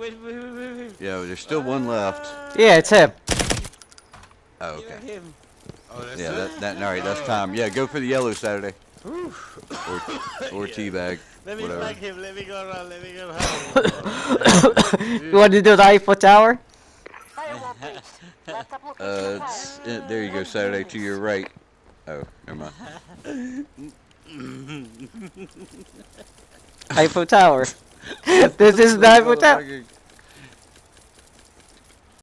wait, wait, wait, wait, wait. Yeah, there's still one left. Yeah, it's him. Oh, You're okay. him. Oh, that's Yeah, that, that, all right, that's time. Yeah, go for the yellow Saturday. Or, or teabag. Let me Whatever. flag him. Let me go around. Let me go around. you want to do the Eiffel Tower? Firewall breached. Last up location Uh, acquired. uh, there you go, Saturday to your right. Oh, never mind. Eiffel Tower. This is Tower. Motherfucker.